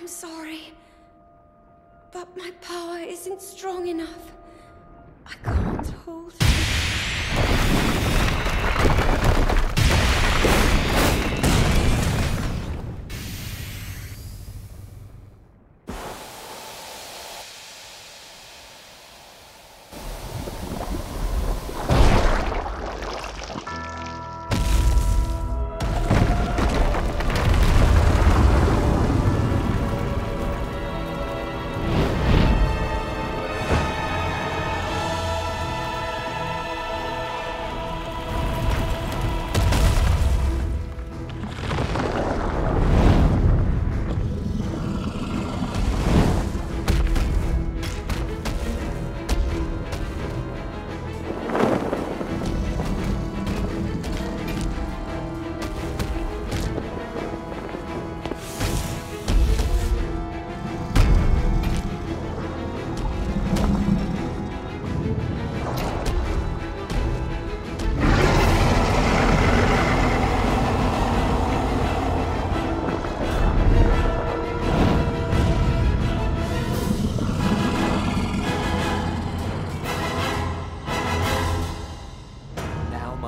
I'm sorry. But my power isn't strong enough. I can't hold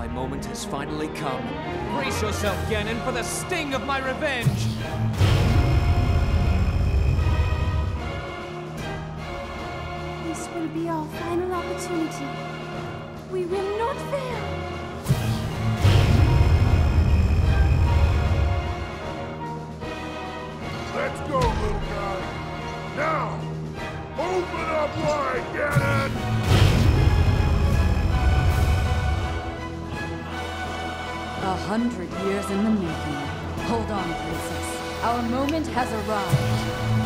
my moment has finally come. Brace yourself, Ganon, for the sting of my revenge! This will be our final opportunity. We will not fail. Hundred years in the making. Hold on, princess. Our moment has arrived.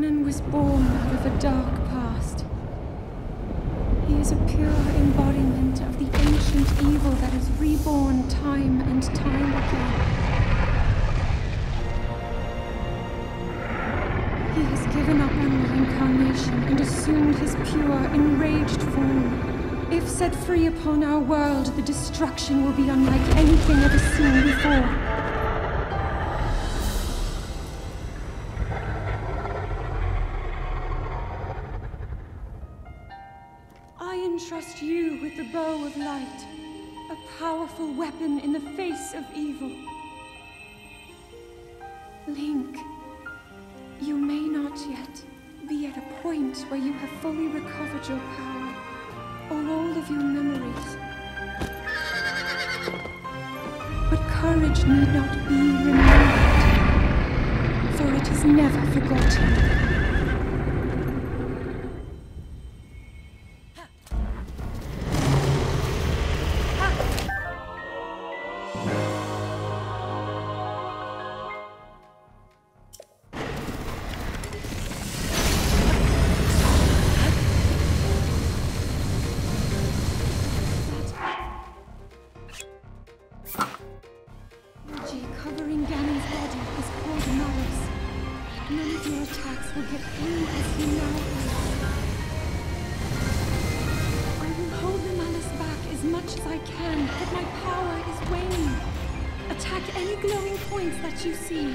Ganon was born out of a dark past. He is a pure embodiment of the ancient evil that is reborn time and time again. He has given up on reincarnation and assumed his pure, enraged form. If set free upon our world, the destruction will be unlike anything ever seen before. Bow of light, a powerful weapon in the face of evil. Link, you may not yet be at a point where you have fully recovered your power, or all of your memories. But courage need not be removed, for it is never forgotten. Can, but my power is waning. Attack any glowing points that you see.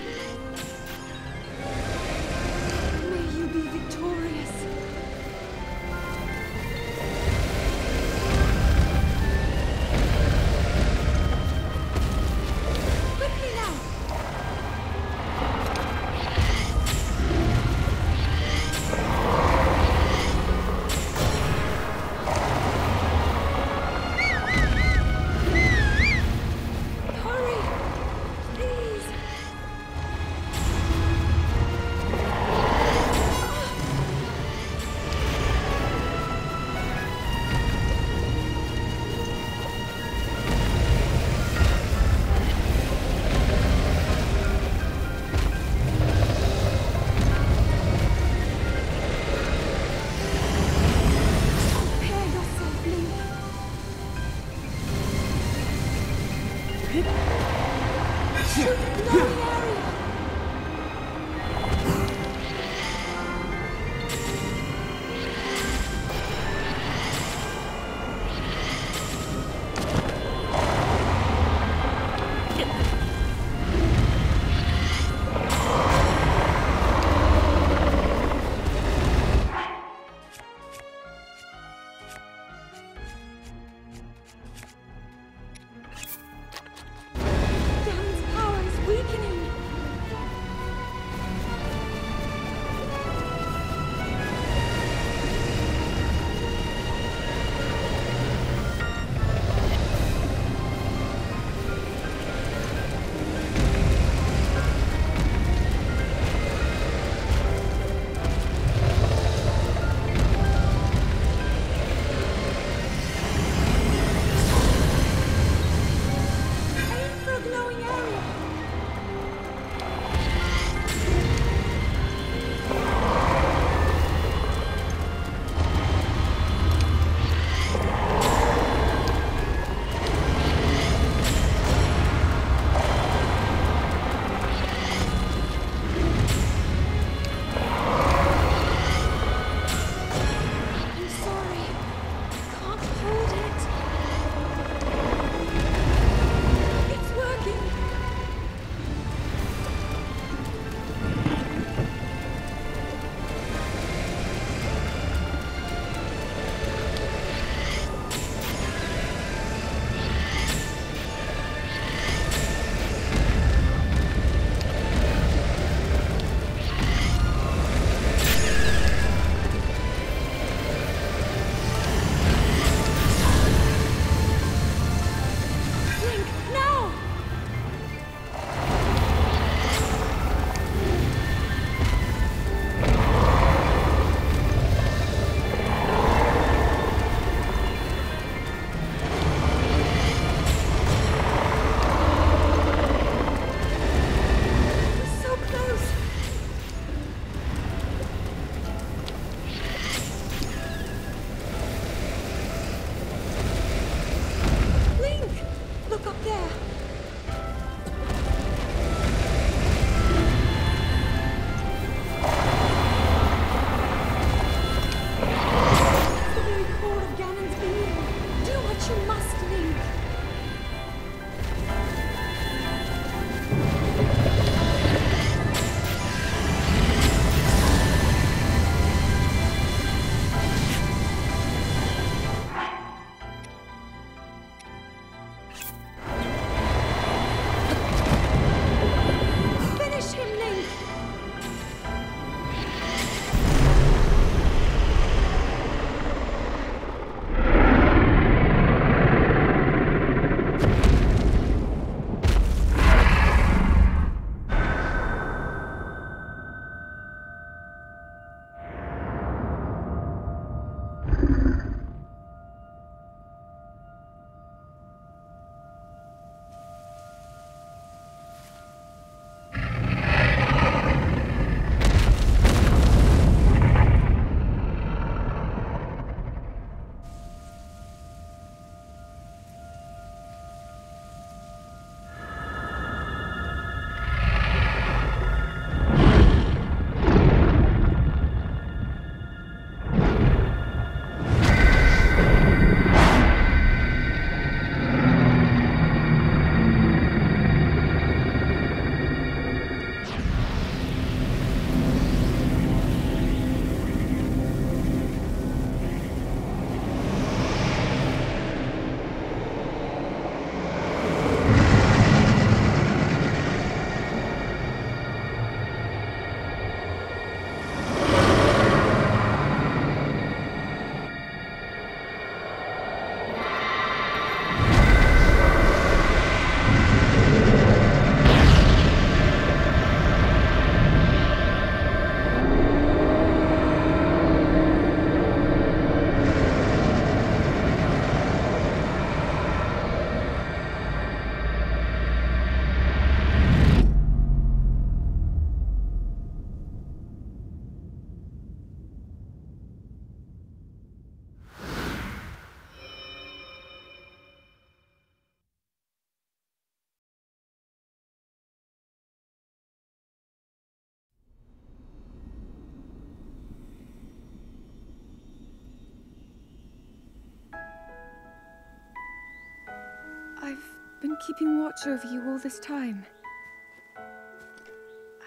Keeping watch over you all this time.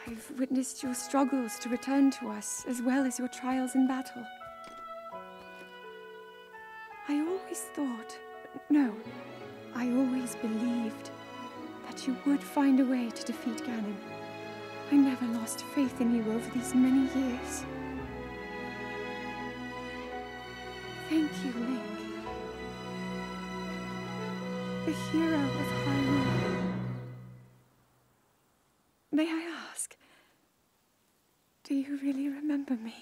I've witnessed your struggles to return to us, as well as your trials in battle. I always thought, no, I always believed that you would find a way to defeat Ganon. I never lost faith in you over these many years. Thank you, Link. The hero of Hyrule. May I ask, do you really remember me?